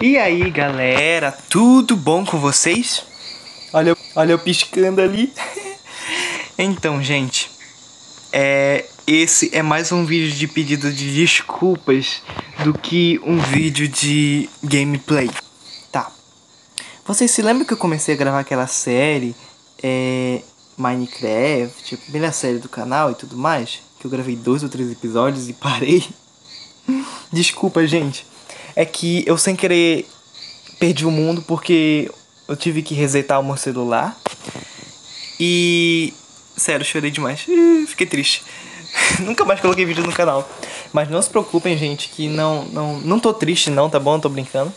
E aí galera, tudo bom com vocês? Olha, olha eu piscando ali. então, gente, é, esse é mais um vídeo de pedido de desculpas do que um vídeo de gameplay. Tá. Vocês se lembram que eu comecei a gravar aquela série é, Minecraft, a primeira série do canal e tudo mais? Que eu gravei dois ou três episódios e parei. Desculpa, gente é que eu sem querer perdi o mundo porque eu tive que resetar o meu celular. E. Sério, chorei demais. Fiquei triste. Nunca mais coloquei vídeo no canal. Mas não se preocupem, gente, que não, não, não tô triste não, tá bom? Tô brincando.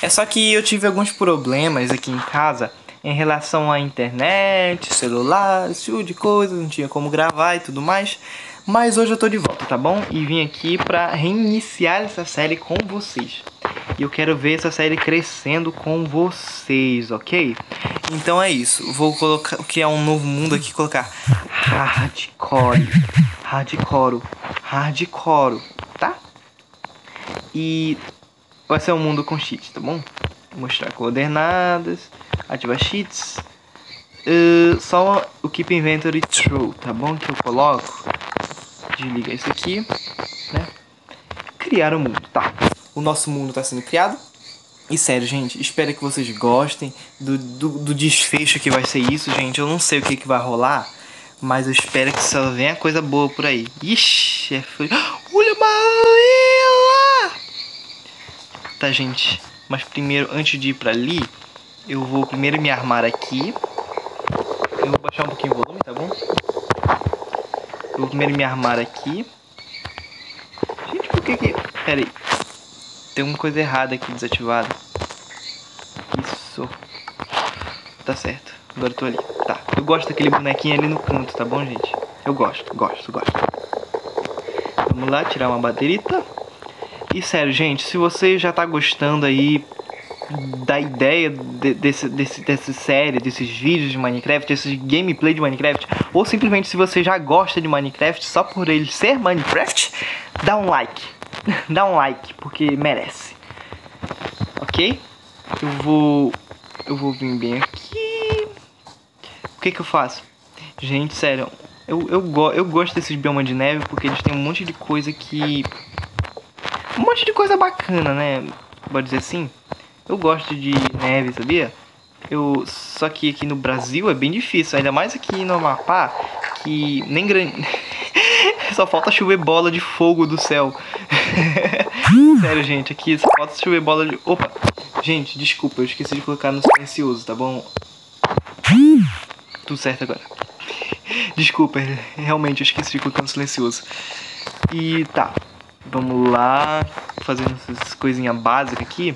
É só que eu tive alguns problemas aqui em casa em relação à internet, celular, esse tipo de coisa, não tinha como gravar e tudo mais. Mas hoje eu tô de volta, tá bom? E vim aqui pra reiniciar essa série com vocês. E eu quero ver essa série crescendo com vocês, ok? Então é isso. Vou colocar, criar um novo mundo aqui, colocar hardcore, hardcore, hardcore, tá? E vai ser um mundo com cheats, tá bom? Vou mostrar coordenadas, ativar cheats. Uh, só o Keep Inventory True, tá bom? Que eu coloco desliga isso aqui, né? Criar o mundo, tá? O nosso mundo está sendo criado. E sério, gente, espero que vocês gostem do, do, do, desfecho que vai ser isso, gente. Eu não sei o que, que vai rolar, mas eu espero que só venha coisa boa por aí. Ixi, é foi... Olha Maria! Tá, gente. Mas primeiro, antes de ir pra ali, eu vou primeiro me armar aqui. Eu vou baixar um pouquinho o volume, tá bom? Vou primeiro me armar aqui. Gente, por que que... Pera aí. Tem uma coisa errada aqui desativada. Isso. Tá certo. Agora eu tô ali. Tá. Eu gosto daquele bonequinho ali no canto, tá bom, gente? Eu gosto, gosto, gosto. Vamos lá, tirar uma baterita. E sério, gente, se você já tá gostando aí da ideia de, desse, desse, dessa série, desses vídeos de Minecraft, desses gameplay de Minecraft, ou simplesmente se você já gosta de Minecraft só por ele ser Minecraft, dá um like. dá um like, porque merece. Ok? Eu vou. Eu vou vir bem aqui. O que que eu faço? Gente, sério, eu, eu, go eu gosto desses biomas de neve porque eles têm um monte de coisa que. Um monte de coisa bacana, né? Pode dizer assim. Eu gosto de neve, sabia? Eu, só que aqui no Brasil é bem difícil, ainda mais aqui no Amapá, que nem grande. só falta chover bola de fogo do céu. Sério, gente, aqui só falta chover bola de. Opa! Gente, desculpa, eu esqueci de colocar no silencioso, tá bom? Tudo certo agora. Desculpa, realmente eu esqueci de colocar no silencioso. E tá, vamos lá, fazendo essas coisinhas básicas aqui.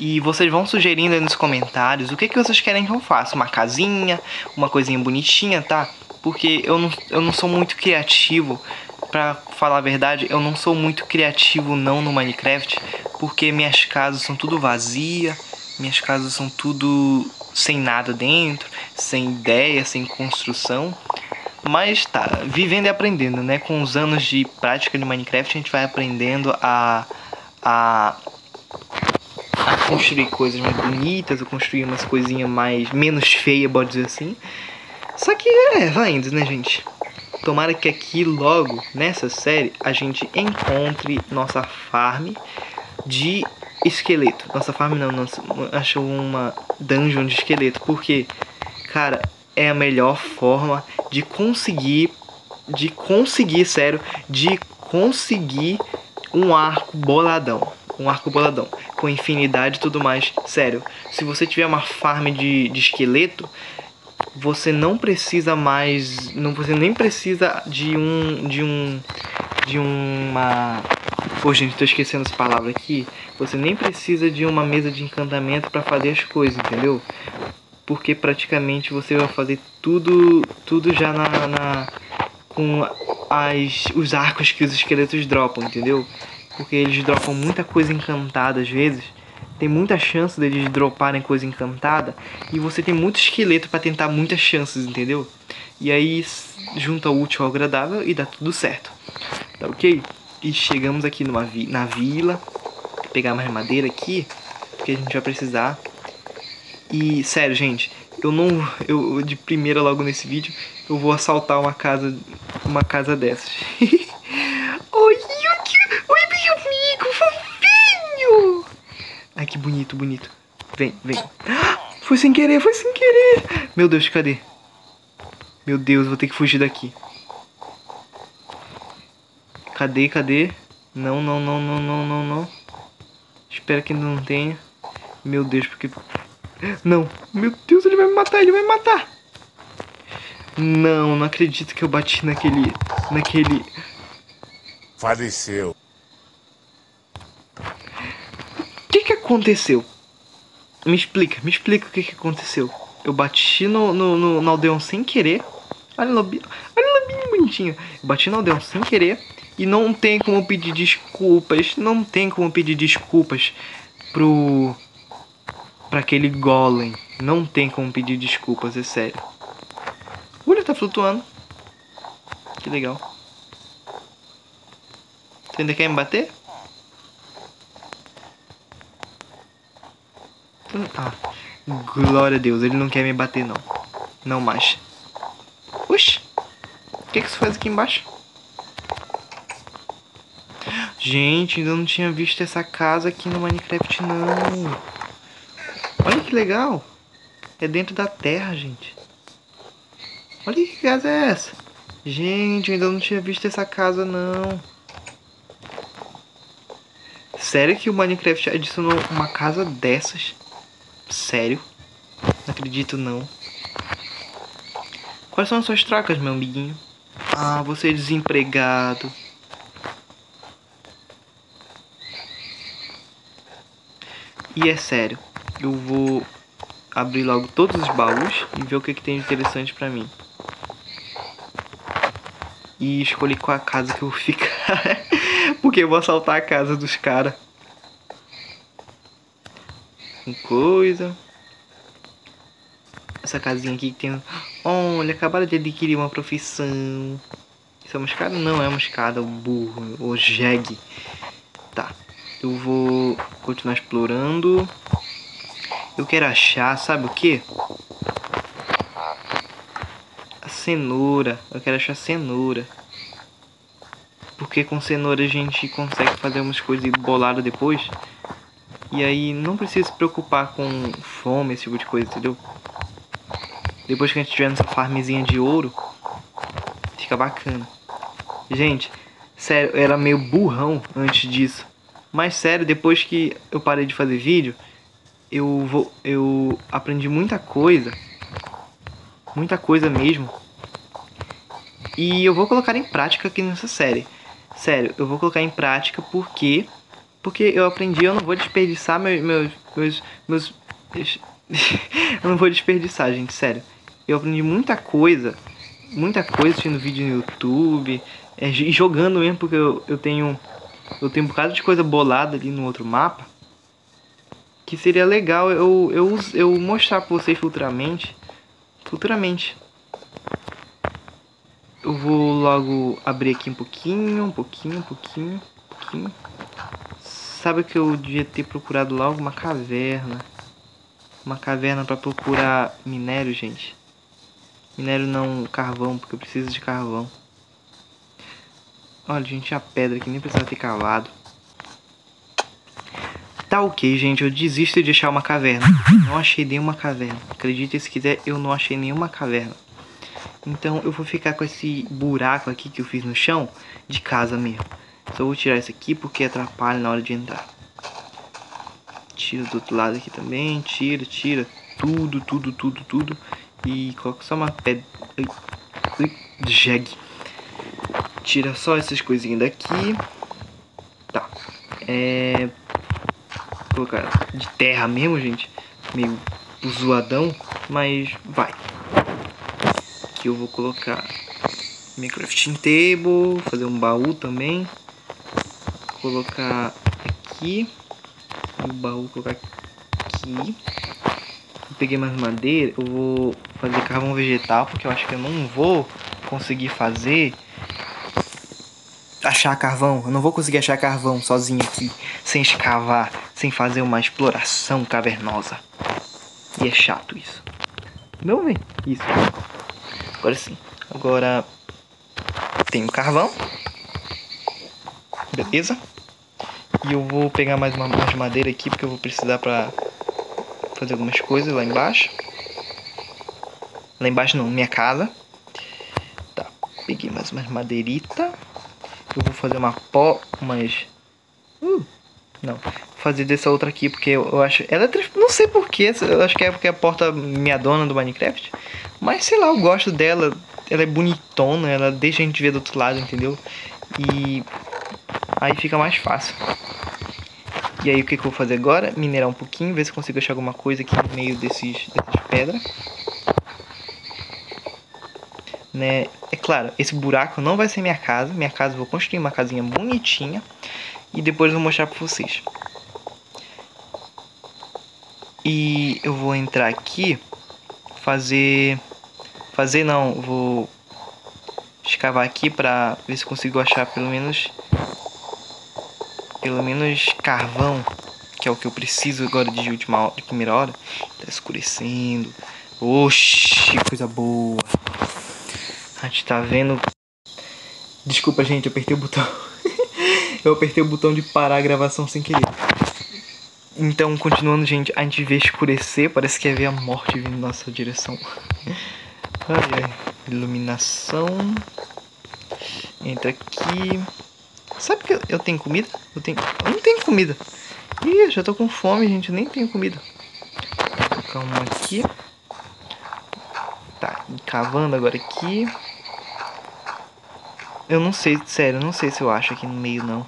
E vocês vão sugerindo aí nos comentários o que, que vocês querem que eu faça. Uma casinha, uma coisinha bonitinha, tá? Porque eu não, eu não sou muito criativo. Pra falar a verdade, eu não sou muito criativo não no Minecraft. Porque minhas casas são tudo vazia. Minhas casas são tudo sem nada dentro. Sem ideia, sem construção. Mas tá, vivendo e aprendendo, né? Com os anos de prática de Minecraft, a gente vai aprendendo a, a a construir coisas mais bonitas, a construir umas coisinhas mais menos feias, pode dizer assim. Só que é, vai indo, né, gente? Tomara que aqui logo nessa série a gente encontre nossa farm de esqueleto. Nossa farm não, nossa, acho uma dungeon de esqueleto, porque cara, é a melhor forma de conseguir de conseguir, sério, de conseguir um arco boladão um arco boladão, com infinidade e tudo mais. Sério, se você tiver uma farm de, de esqueleto, você não precisa mais, não você nem precisa de um de um de uma Pô, gente, tô esquecendo essa palavra aqui. Você nem precisa de uma mesa de encantamento para fazer as coisas, entendeu? Porque praticamente você vai fazer tudo tudo já na, na com as os arcos que os esqueletos dropam, entendeu? Porque eles dropam muita coisa encantada às vezes. Tem muita chance deles droparem coisa encantada e você tem muito esqueleto para tentar muitas chances, entendeu? E aí junta o útil ao agradável e dá tudo certo. Tá ok? E chegamos aqui numa vi na vila. pegar mais madeira aqui, porque a gente vai precisar. E, sério, gente, eu não... Eu, de primeira, logo nesse vídeo, eu vou assaltar uma casa... Uma casa dessas. Oi, oi, meu amigo, fofinho! Ai, que bonito, bonito. Vem, vem. Foi sem querer, foi sem querer. Meu Deus, cadê? Meu Deus, vou ter que fugir daqui. Cadê, cadê? Não, não, não, não, não, não, não. Espero que não tenha. Meu Deus, porque... Não. Meu Deus, ele vai me matar, ele vai me matar. Não, não acredito que eu bati naquele... Naquele... Faleceu. O que que aconteceu? Me explica, me explica o que que aconteceu. Eu bati no, no, no, no aldeão sem querer. Olha o lobinho, olha o lobinho bonitinho. Eu bati no aldeão sem querer. E não tem como pedir desculpas. Não tem como pedir desculpas pro. pra aquele golem. Não tem como pedir desculpas, é sério. Olha, tá flutuando. Que legal. Você ainda quer me bater? Ah, glória a Deus, ele não quer me bater não. Não mais. Oxi, o que, que faz aqui embaixo? Gente, ainda não tinha visto essa casa aqui no Minecraft, não. Olha que legal. É dentro da terra, gente. Olha que casa é essa. Gente, ainda não tinha visto essa casa, não. Sério que o Minecraft adicionou uma casa dessas? Sério? Não acredito, não. Quais são as suas trocas, meu amiguinho? Ah, você é desempregado. E é sério, eu vou abrir logo todos os baús e ver o que, que tem de interessante pra mim. E escolher qual a casa que eu vou ficar. Porque eu vou assaltar a casa dos caras. Com coisa. Essa casinha aqui que tem... Olha, acabaram de adquirir uma profissão. Isso é uma escada? Não é uma escada, o burro, o jegue. Tá. Eu vou continuar explorando. Eu quero achar, sabe o que? A cenoura. Eu quero achar cenoura. Porque com cenoura a gente consegue fazer umas coisas boladas depois. E aí não precisa se preocupar com fome, esse tipo de coisa, entendeu? Depois que a gente tiver nessa farmzinha de ouro, fica bacana. Gente, sério, eu era meio burrão antes disso. Mas sério, depois que eu parei de fazer vídeo, eu vou eu aprendi muita coisa. Muita coisa mesmo. E eu vou colocar em prática aqui nessa série. Sério, eu vou colocar em prática porque porque eu aprendi, eu não vou desperdiçar meus meus meus, meus eu não vou desperdiçar, gente, sério. Eu aprendi muita coisa, muita coisa assistindo vídeo no YouTube, é, e jogando mesmo porque eu, eu tenho eu tenho um bocado de coisa bolada ali no outro mapa. Que seria legal eu, eu, eu mostrar pra vocês futuramente. Futuramente. Eu vou logo abrir aqui um pouquinho, um pouquinho, um pouquinho, um pouquinho. Sabe que eu devia ter procurado logo uma caverna. Uma caverna pra procurar minério, gente. Minério não carvão, porque eu preciso de carvão. Olha, gente, a pedra que nem precisava ter cavado. Tá ok, gente, eu desisto de achar uma caverna. Não achei nenhuma caverna. Acredite se quiser, eu não achei nenhuma caverna. Então eu vou ficar com esse buraco aqui que eu fiz no chão de casa mesmo. Só vou tirar isso aqui porque atrapalha na hora de entrar. Tira do outro lado aqui também. Tira, tira. Tudo, tudo, tudo, tudo. E coloca só uma pedra. Jegue. Tira só essas coisinhas daqui. Tá. É. Vou colocar de terra mesmo, gente. Meio zoadão. Mas vai. Aqui eu vou colocar minha crafting table. Fazer um baú também. Colocar aqui. O baú colocar aqui. Eu peguei mais madeira. Eu vou fazer carvão vegetal. Porque eu acho que eu não vou conseguir fazer achar carvão. Eu não vou conseguir achar carvão sozinho aqui, sem escavar, sem fazer uma exploração cavernosa. E é chato isso. Não vem. Isso. Agora sim. Agora tenho carvão. Beleza? E eu vou pegar mais uma mais madeira aqui porque eu vou precisar pra fazer algumas coisas lá embaixo. Lá embaixo não, minha casa. Tá, peguei mais umas madeirita. Eu vou fazer uma pó, umas... Uh, não, vou fazer dessa outra aqui porque eu, eu acho... Ela é... Não sei porquê, eu acho que é porque é a porta minha dona do Minecraft. Mas sei lá, eu gosto dela. Ela é bonitona, ela deixa a gente ver do outro lado, entendeu? E aí fica mais fácil. E aí o que, que eu vou fazer agora? Minerar um pouquinho, ver se consigo achar alguma coisa aqui no meio desses, dessas pedras né? É claro, esse buraco não vai ser minha casa. Minha casa eu vou construir uma casinha bonitinha e depois eu vou mostrar para vocês. E eu vou entrar aqui, fazer fazer não, vou escavar aqui para ver se consigo achar pelo menos pelo menos carvão, que é o que eu preciso agora de última de primeira hora. Tá escurecendo. Oxi, coisa boa. A gente tá vendo. Desculpa, gente, eu apertei o botão. eu apertei o botão de parar a gravação sem querer. Então, continuando, gente, a gente vê escurecer. Parece que é ver a morte vindo na nossa direção. Ai, ai. Iluminação. Entra aqui. Sabe que eu tenho comida? Eu tenho. Eu não tenho comida. Ih, já tô com fome, gente. Eu nem tenho comida. Vou colocar uma aqui. Tá, cavando agora aqui. Eu não sei, sério, não sei se eu acho aqui no meio não.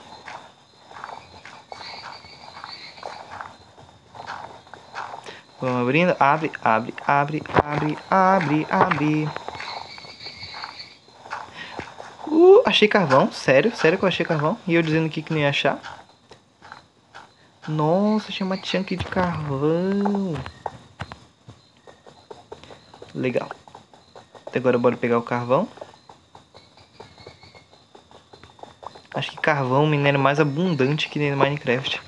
Vamos abrindo. Abre, abre, abre, abre, abre, abre. Achei carvão. Sério, sério que eu achei carvão. E eu dizendo aqui que não ia achar. Nossa, achei uma chunk de carvão. Legal. Agora bora pegar o carvão. Acho que carvão é o minério mais abundante que tem no Minecraft.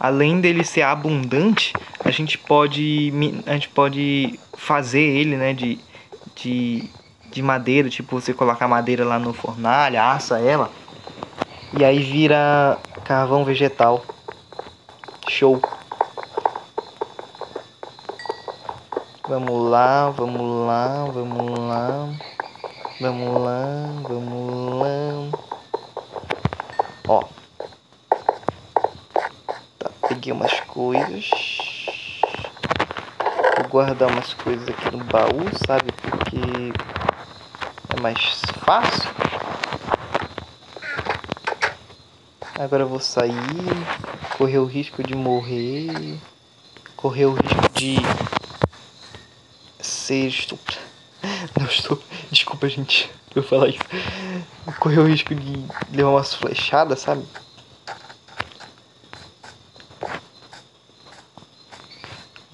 Além dele ser abundante, a gente pode a gente pode fazer ele, né, de, de, de madeira, tipo você colocar madeira lá no fornalha, assa ela e aí vira carvão vegetal. Show. Vamos lá, vamos lá, vamos lá. Vamos lá, vamos lá. Ó. Tá, peguei umas coisas. Vou guardar umas coisas aqui no baú, sabe? Porque mais fácil. Agora eu vou sair, correr o risco de morrer, correr o risco de ser estúpido. Não estou. Desculpa, gente, eu falar isso correr o risco de levar umas flechadas, sabe?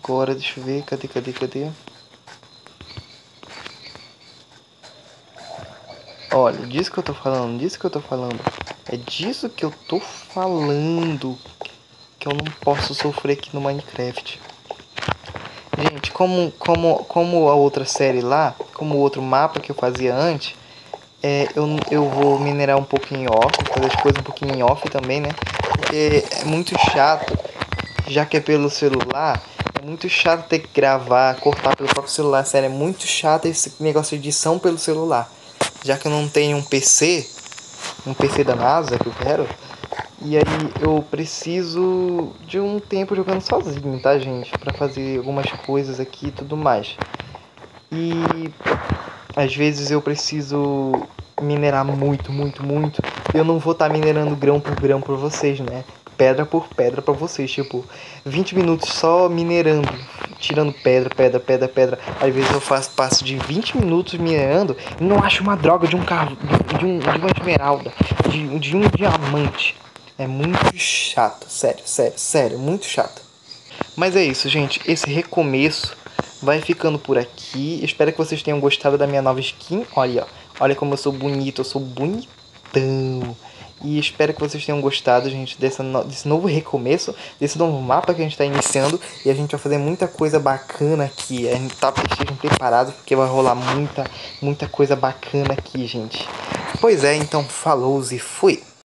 Agora, deixa eu ver, cadê, cadê, cadê? Olha, disso que eu tô falando, disso que eu tô falando. É disso que eu tô falando. Que eu não posso sofrer aqui no Minecraft. Gente, como, como, como a outra série lá, como o outro mapa que eu fazia antes, é, eu, eu vou minerar um pouquinho em off, fazer as coisas um pouquinho em off também, né? Porque é muito chato, já que é pelo celular, é muito chato ter que gravar, cortar pelo próprio celular. Sério, é muito chato esse negócio de edição pelo celular. Já que eu não tenho um PC, um PC da NASA que eu quero, e aí eu preciso de um tempo jogando sozinho, tá, gente? Pra fazer algumas coisas aqui e tudo mais. E às vezes eu preciso minerar muito, muito, muito. Eu não vou estar tá minerando grão por grão para vocês, né? Pedra por pedra para vocês, tipo, 20 minutos só minerando, tirando pedra, pedra, pedra, pedra. Às vezes eu faço passo de 20 minutos minerando e não acho uma droga de um carro, de, um, de uma esmeralda, de, de um diamante. É muito chato, sério, sério, sério, muito chato. Mas é isso, gente. Esse recomeço vai ficando por aqui. Espero que vocês tenham gostado da minha nova skin. Olha, olha como eu sou bonito, eu sou bonitão. E espero que vocês tenham gostado, gente, desse, no, desse novo recomeço, desse novo mapa que a gente está iniciando. E a gente vai fazer muita coisa bacana aqui. A gente tá estejam preparados, porque vai rolar muita, muita coisa bacana aqui, gente. Pois é, então falou e fui.